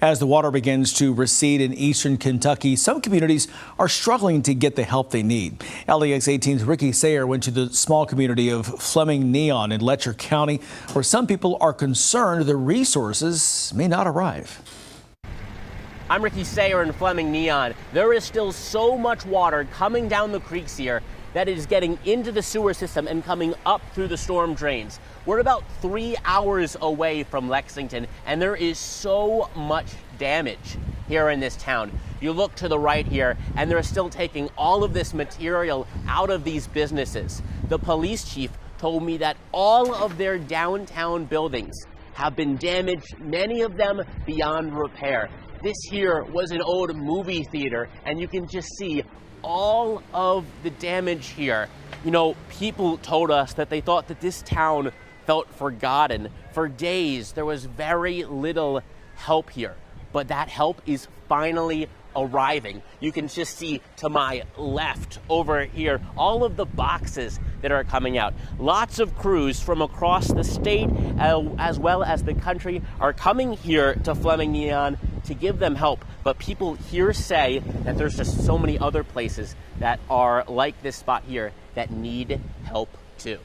As the water begins to recede in eastern Kentucky, some communities are struggling to get the help they need. LEX 18's Ricky Sayer went to the small community of Fleming Neon in Letcher County, where some people are concerned the resources may not arrive. I'm Ricky Sayer in Fleming Neon. There is still so much water coming down the creeks here that is getting into the sewer system and coming up through the storm drains. We're about three hours away from Lexington, and there is so much damage here in this town. You look to the right here, and they're still taking all of this material out of these businesses. The police chief told me that all of their downtown buildings have been damaged, many of them beyond repair. This here was an old movie theater, and you can just see all of the damage here. You know, people told us that they thought that this town felt forgotten. For days, there was very little help here, but that help is finally arriving. You can just see to my left over here all of the boxes that are coming out. Lots of crews from across the state uh, as well as the country are coming here to Fleming Neon to give them help. But people here say that there's just so many other places that are like this spot here that need help too.